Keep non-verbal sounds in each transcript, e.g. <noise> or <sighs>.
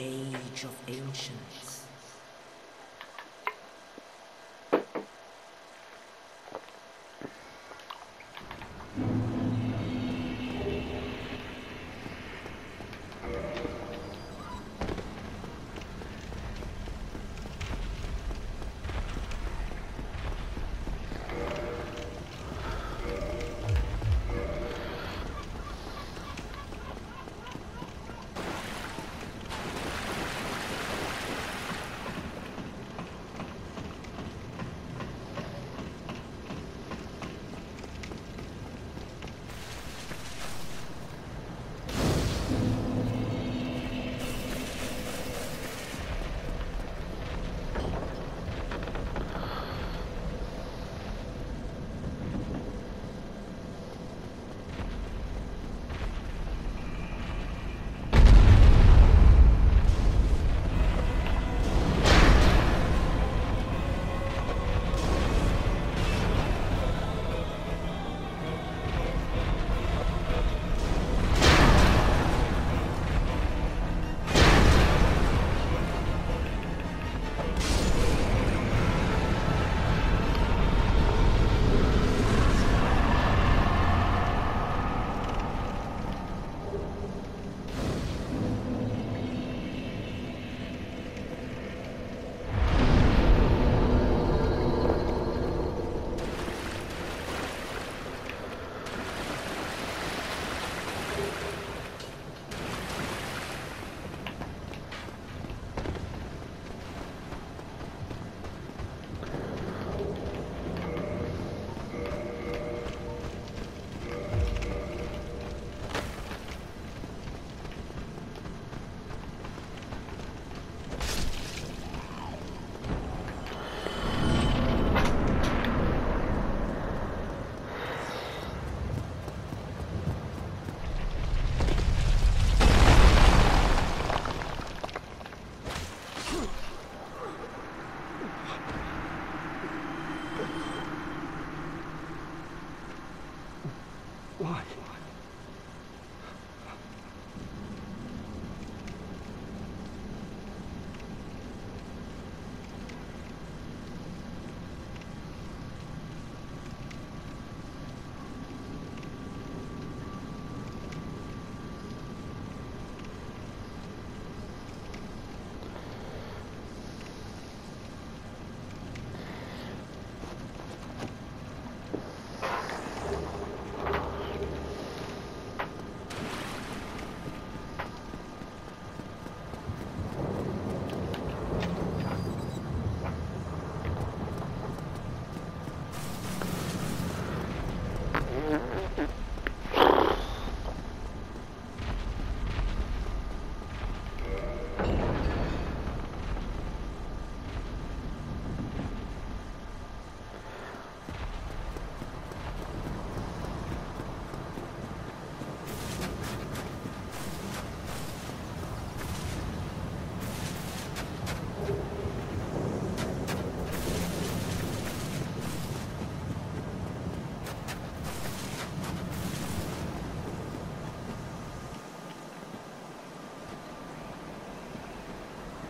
Age of ancients,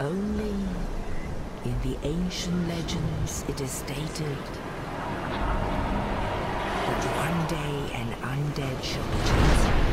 only in the ancient legends it is stated that one day an undead shall be chosen.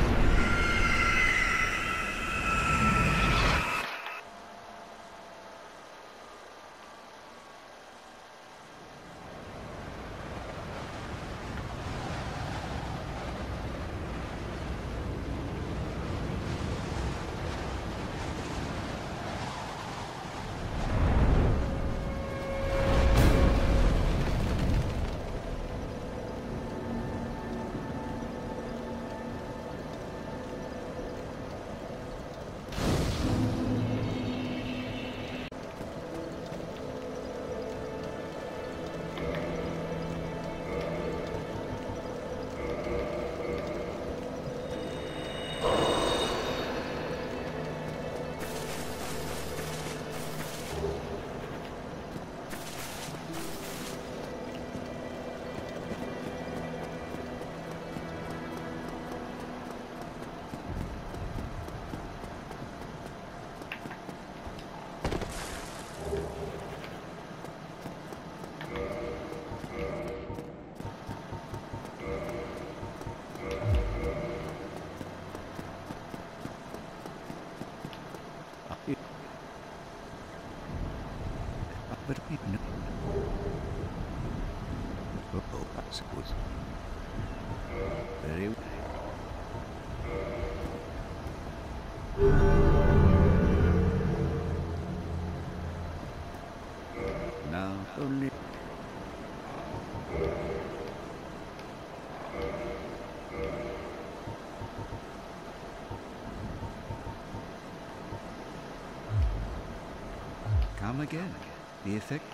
again. Be effective.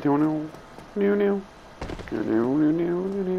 Do you want to? New, new. New, new, new, new, new.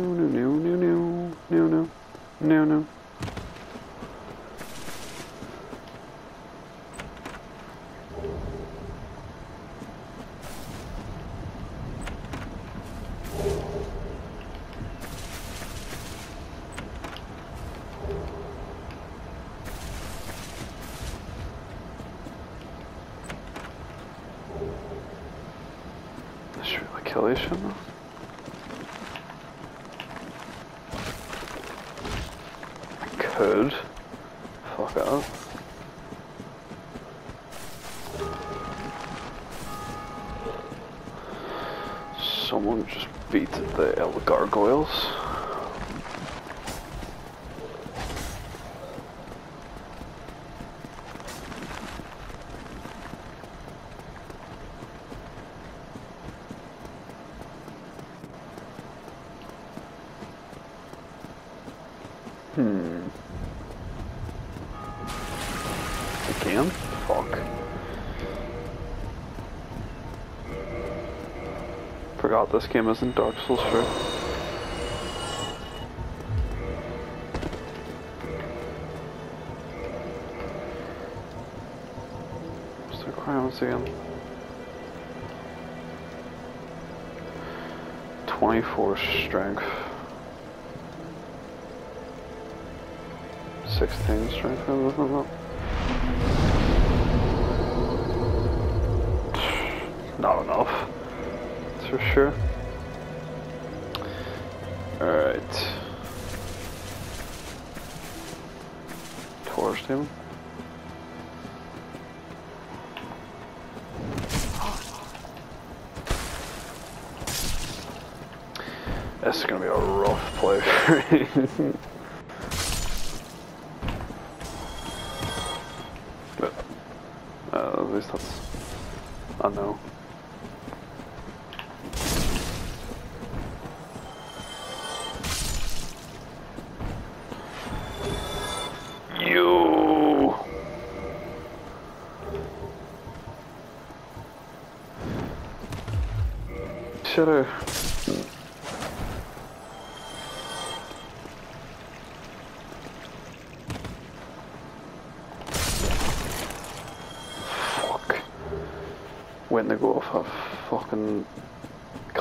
Hmm. Again? Fuck. Forgot this game isn't Dark Souls 3. What's the again? 24 strength. 16 strength for movement up. Not enough. That's for sure. Alright. Taurus demon. This is gonna be a rough play for <laughs> But,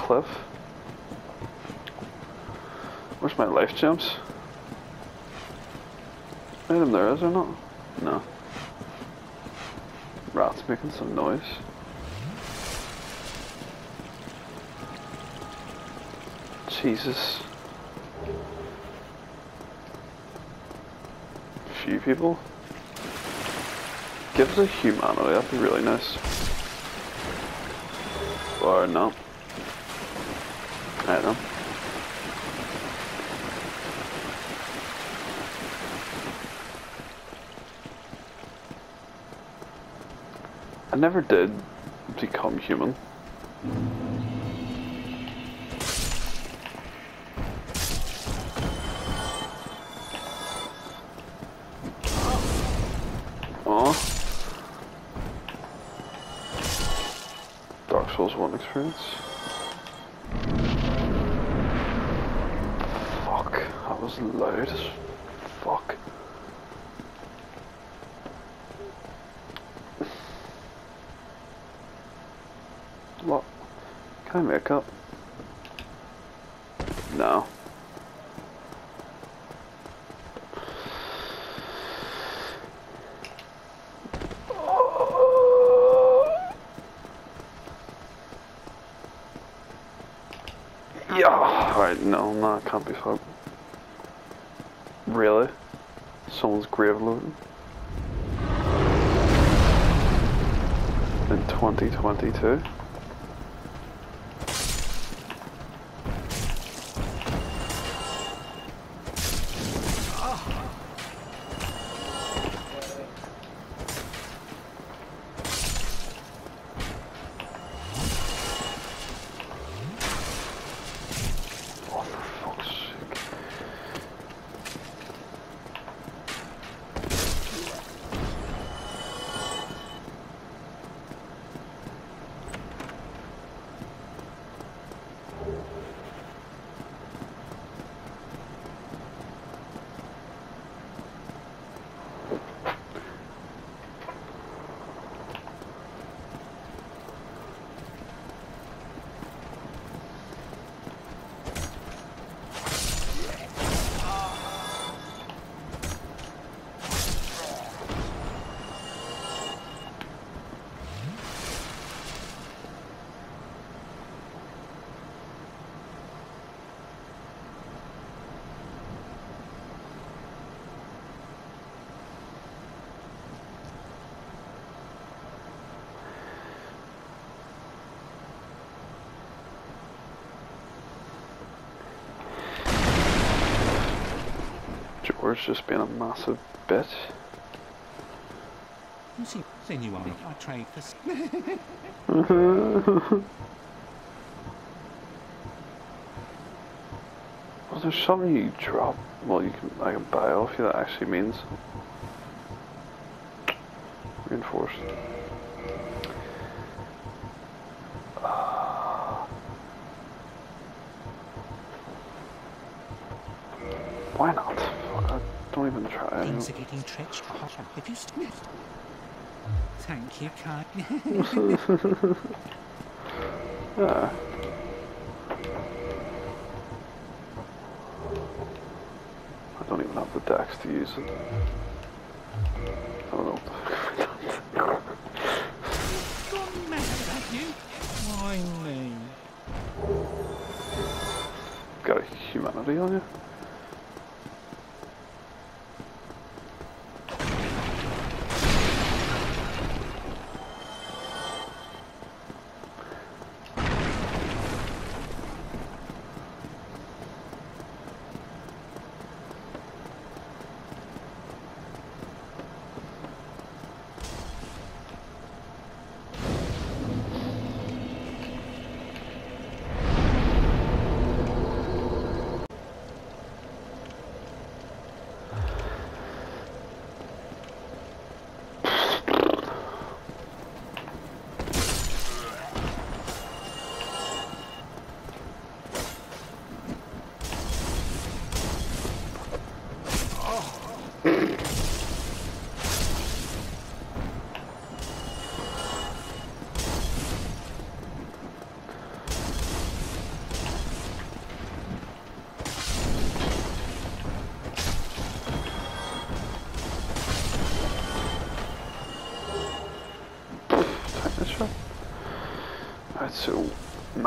cliff. Where's my life gems? Item there, is there not? No. Rat's making some noise. Jesus. Few people. Give us a humanity, that'd be really nice. Or not. I don't know. I never did become human. back up? No. Yeah. Alright, no, no, I can't be fucked. Really? Someone's grave looting? In 2022? George just been a massive bitch. You see, then you are. I trade <laughs> for. Was there something you drop? Well, you can I can buy off you that actually means reinforced. <sighs> Why not? Don't even try. Things are getting treacherous. If you. Thank you, card. <laughs> <laughs> Yeah. I don't even have the dex to use it. Oh, I don't know. Gone mad, have you? Why? Got a humanity on you?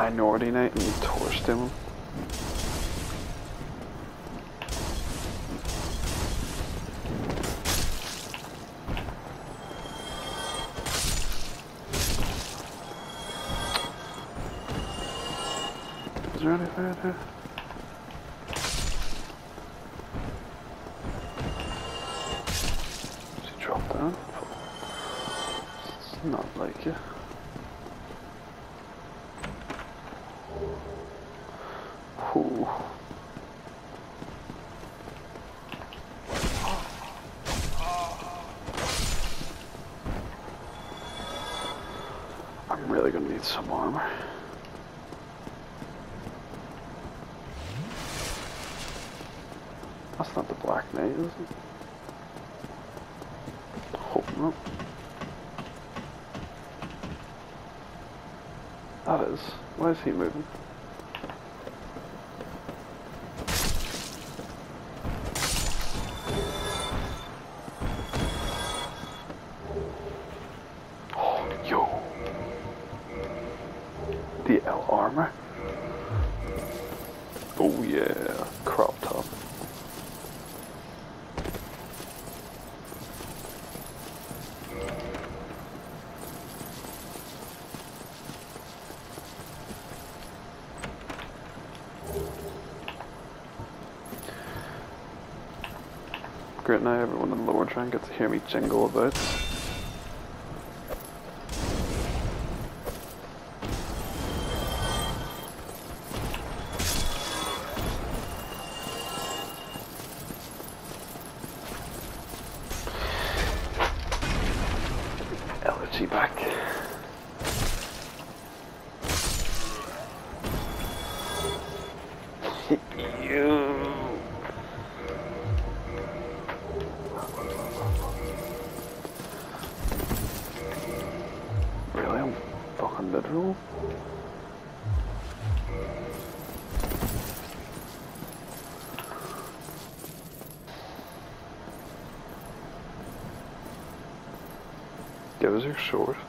Minority Night and Taurus Demon. Is there anything in here? Does he drop down? It's not like it. Ooh. I'm really gonna need some armor. That's not the Black Knight, is it? Hope not. That is. He moving? Everyone in the lower train gets to hear me jingle about. Give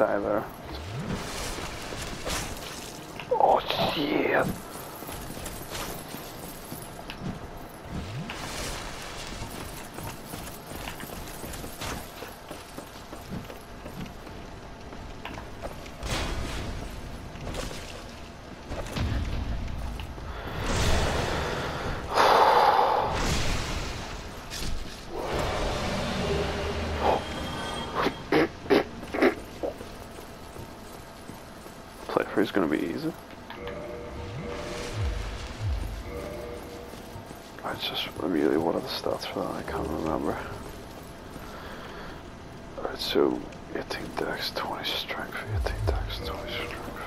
I'll just die there. Oh shit! Is gonna be easy. It's just really what are the stats for that? I can't remember. Alright, so 18 dex, 20 strength, 18 dex, 20 strength.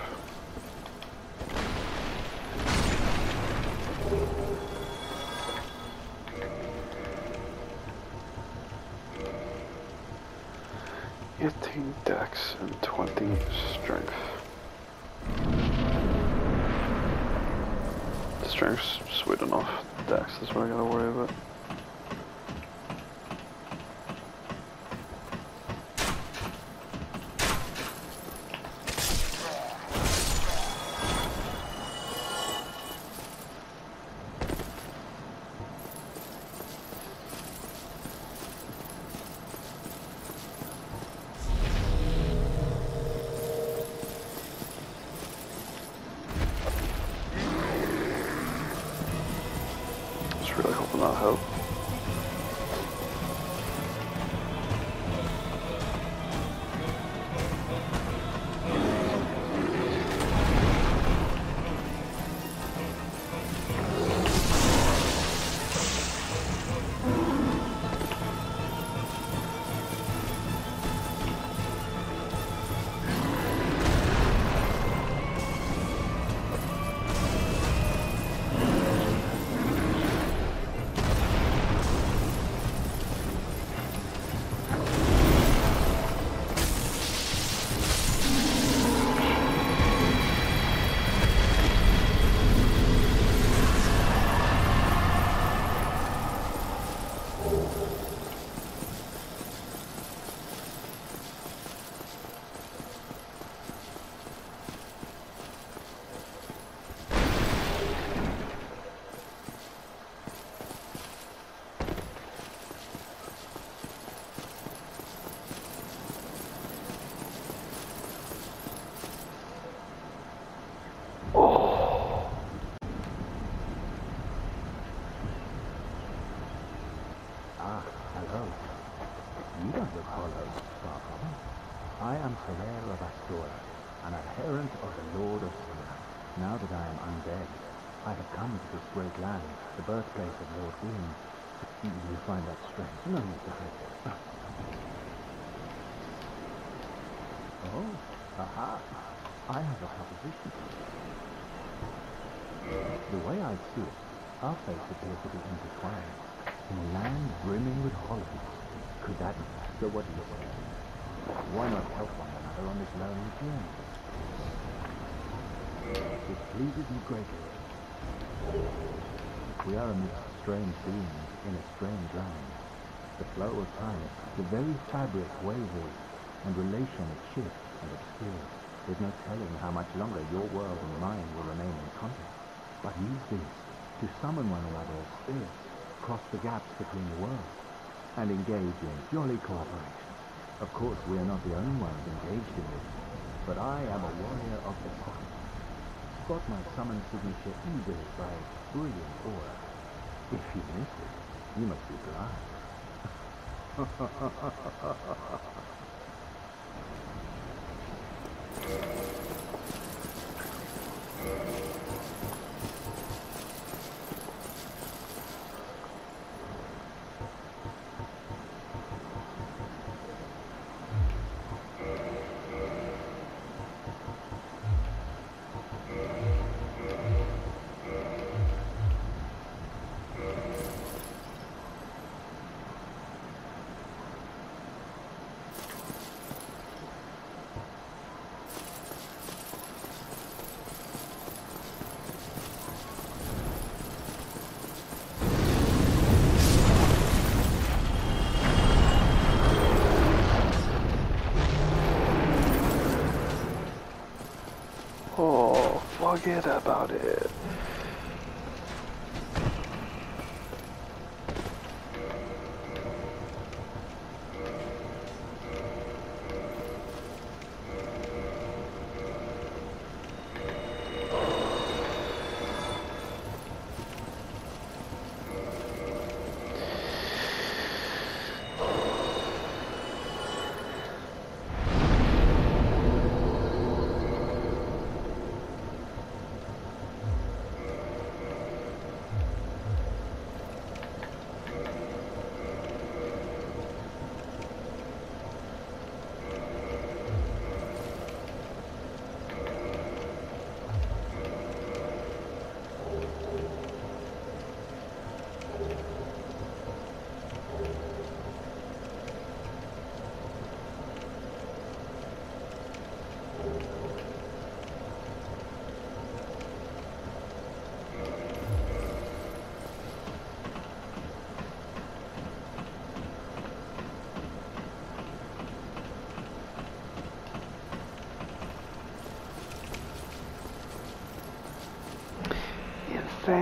Are amidst strange beings in a strange land. The flow of time, the very fabric wavers, and relation shifts and obscures. There's no telling how much longer your world and mine will remain in contact. But use this to summon one another as spirits, cross the gaps between the worlds, and engage in jolly cooperation. Of course, we are not the only ones engaged in this, but I am a warrior of the pocket. Got my summon signature easily by brilliant aura. If you miss it, you must be blind. Forget about it.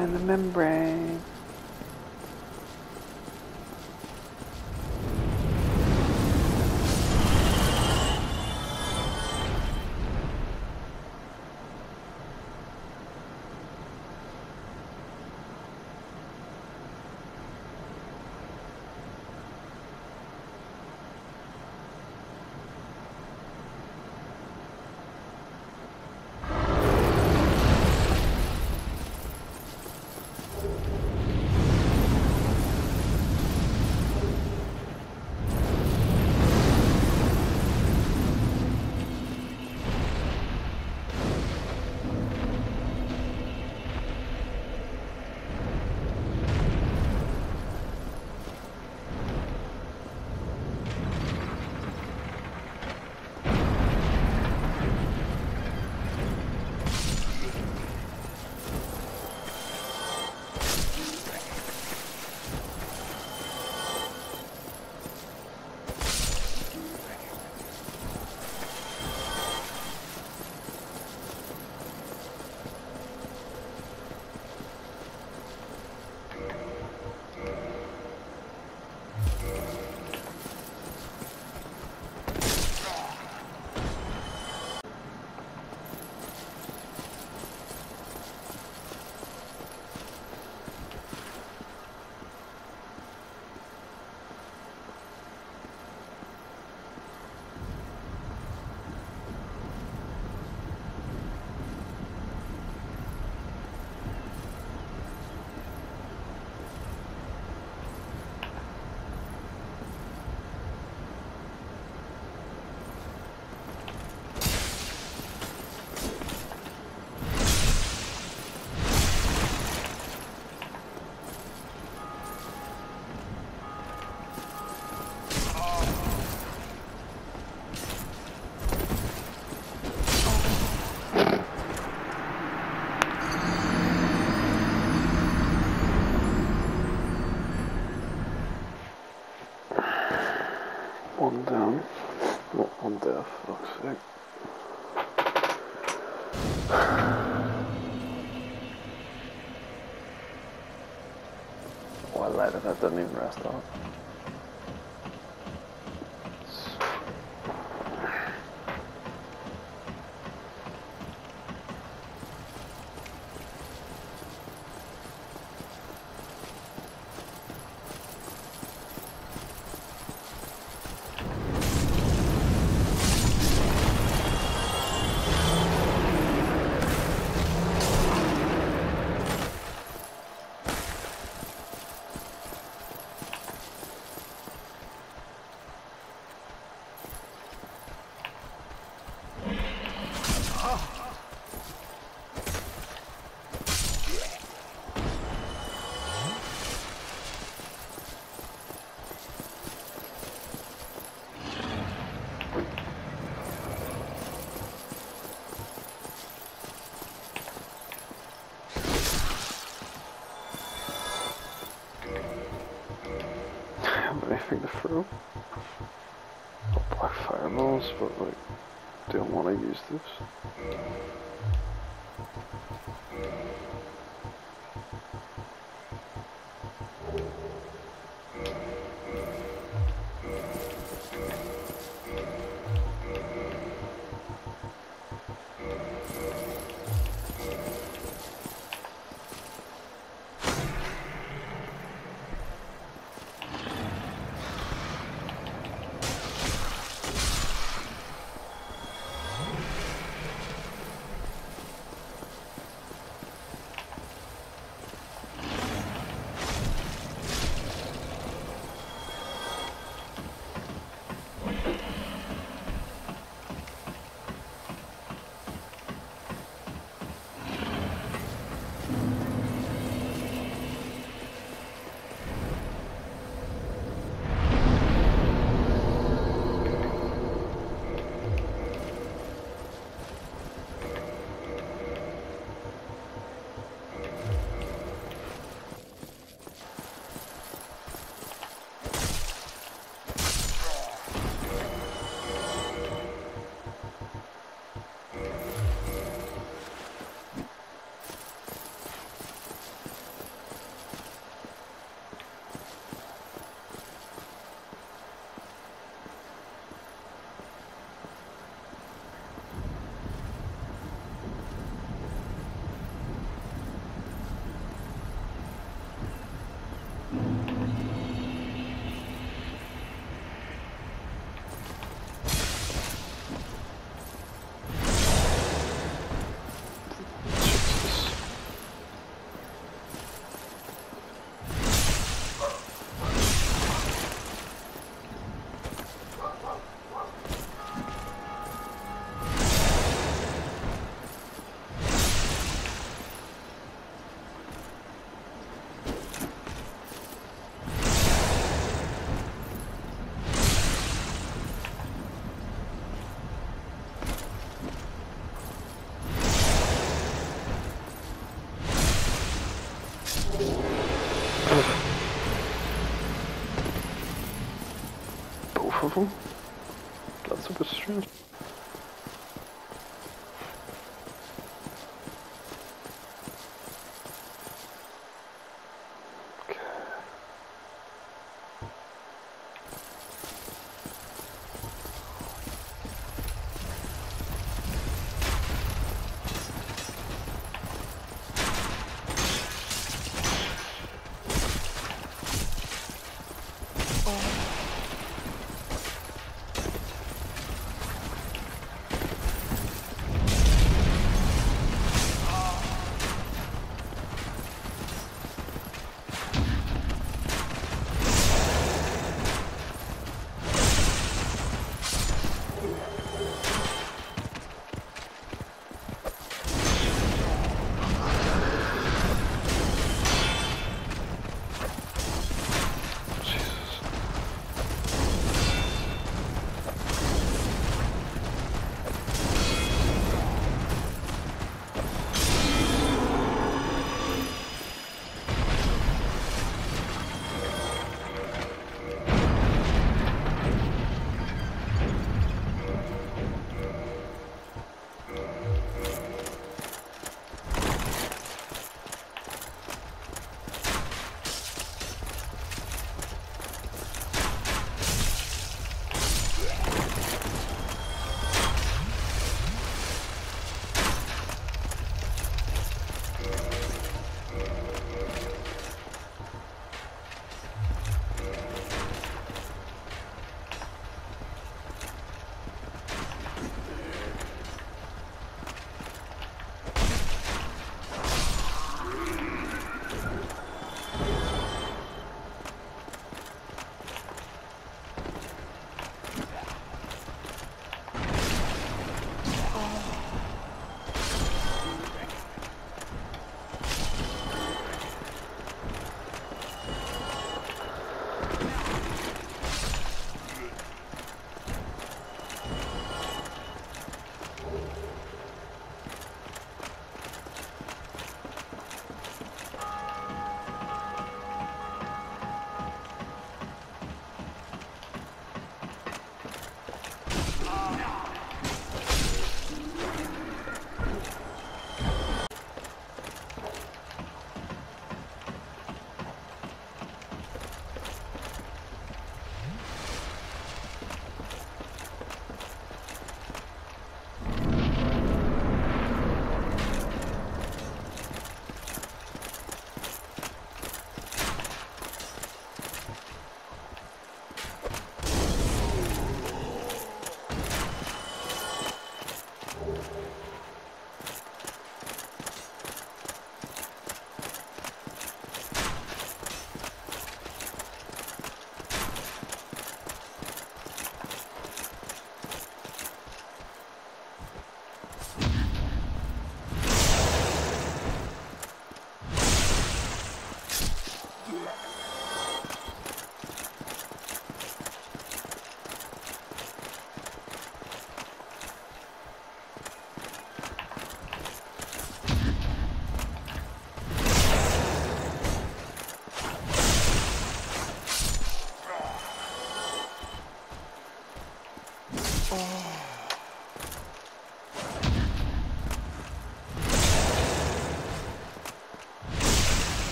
In the membrane. That doesn't even rest up. Anything to throw. I'll black fireballs, but like, don't want to use this.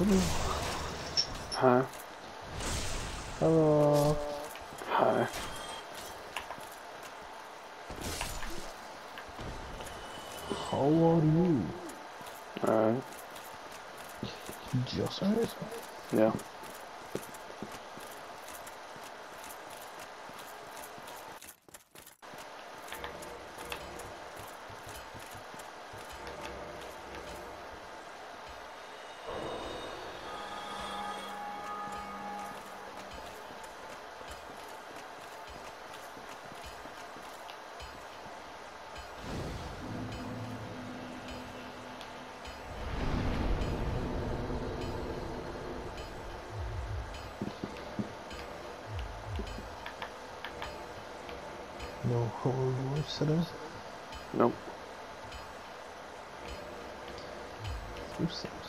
Hi. Hello. Hi. How are you? Alright. Just alright. Yeah. No whole wolves today. Nope. Useless.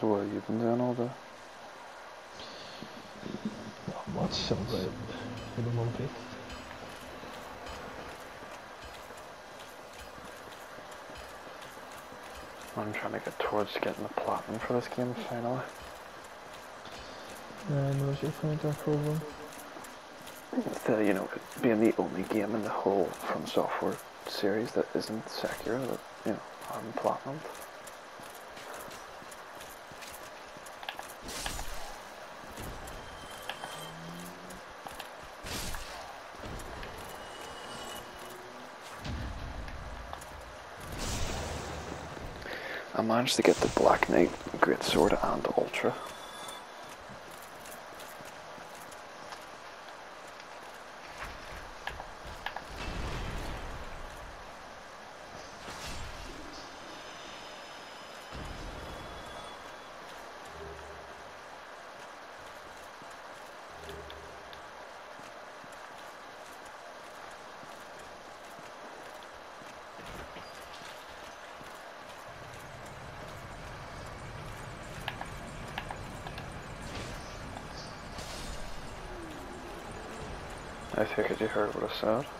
So what have been doing all day? Not much, som sagt. Är det någonting? I'm trying to get towards getting the platinum for this game finally. Nej, men jag får inte ha problem. Instead of, you know, being the only game in the whole From Software series that isn't Sekiro that, you know, I'm platinum. Managed to get the Black Knight Great Sword and Ultra. I figured you heard what I said.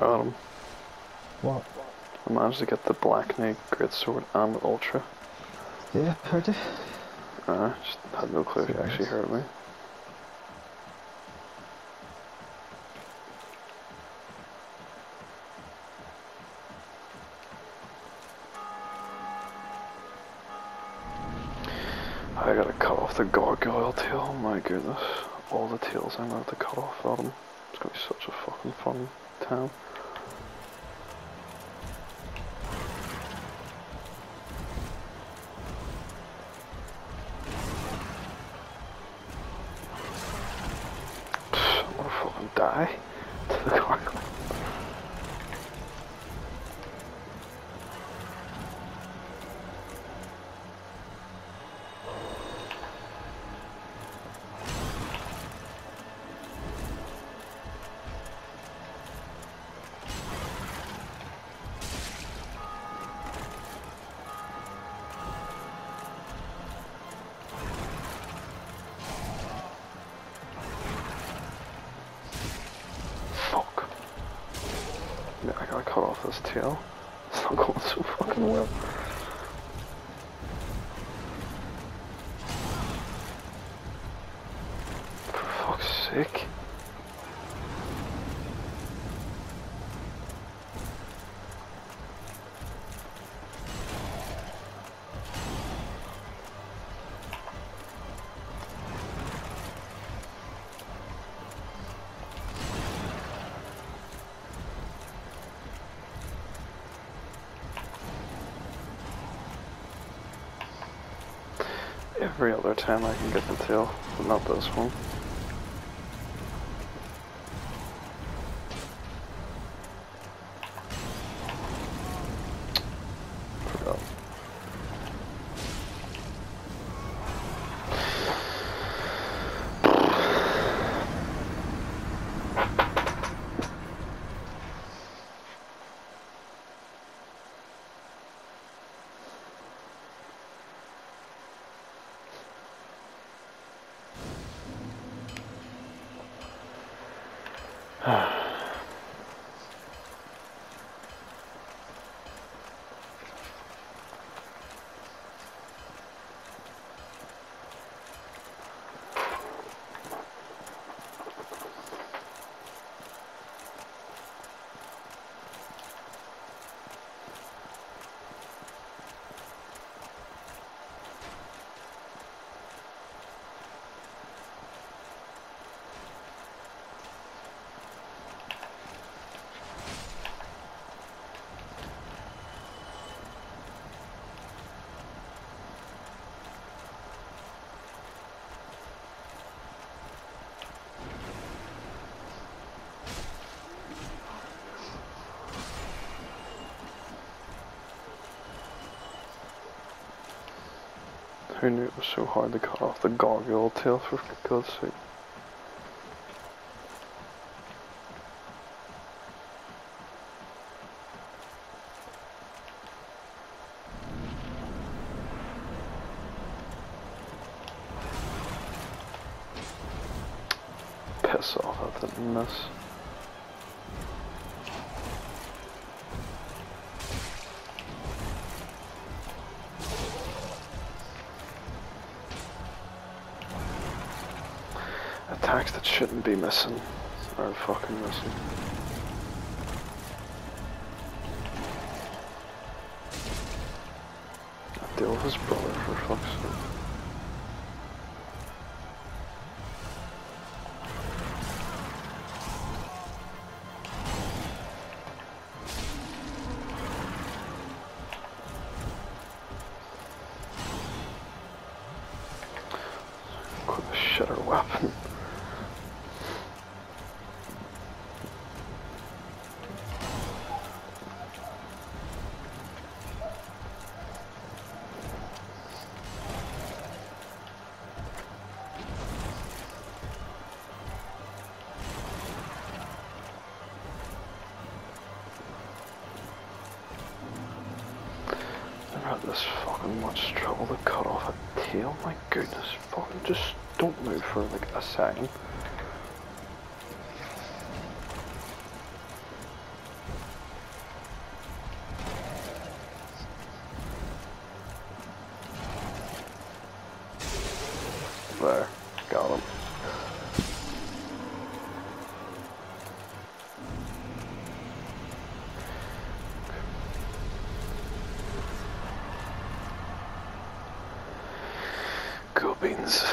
Adam, What? I managed to get the Black Knight Great Sword and the Ultra. Yeah, heard you. Uh, just had no clue if you actually heard me. I gotta cut off the gargoyle tail, my goodness. All the tails I'm gonna have to cut off of them. It's gonna be such a fucking fun time. I'm gonna fucking die <laughs> to the. Every other time I can get the tail, but not this one. 啊。Who knew it was so hard to cut off the gargoyle tail for God's sake? Piss off, I didn't miss. Attacks that shouldn't be missing are fucking missing. Deal with his brother for fuck's sake. For like a second. There. Got him. Cool beans.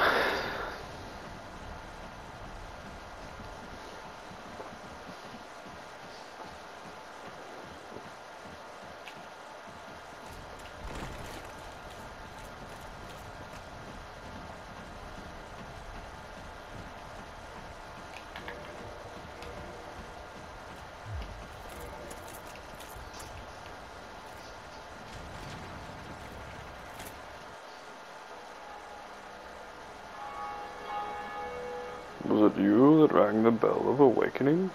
Was it you that rang the bell of awakening?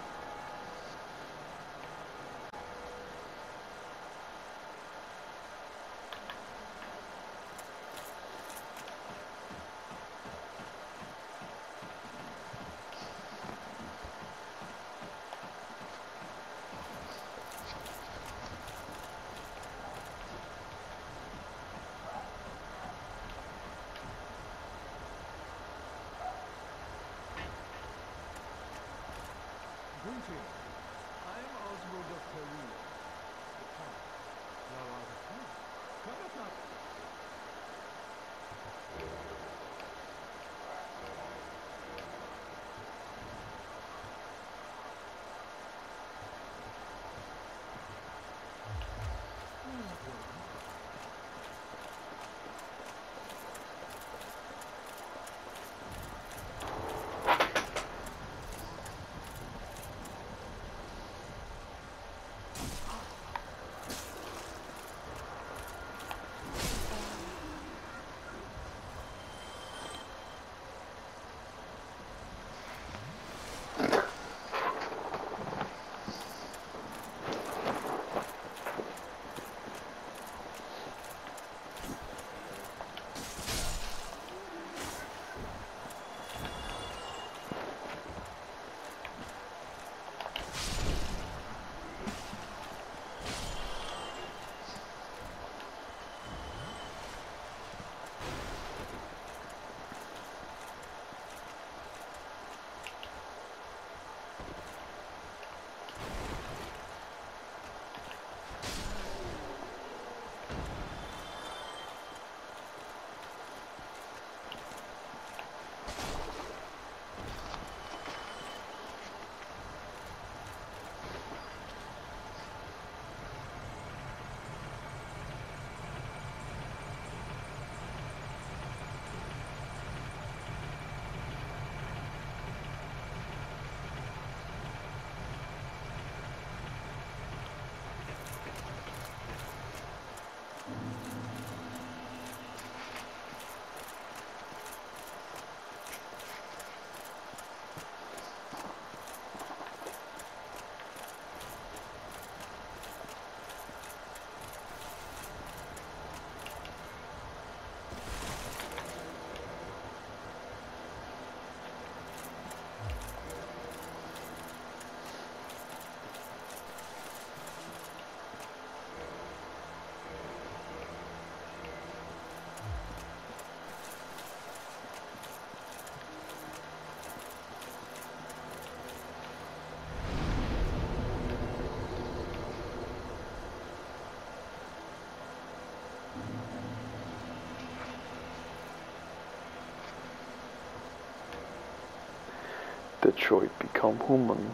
Detroit become human.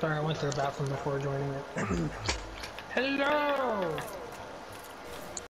Sorry, I went to the bathroom before joining it. <clears throat> Hello!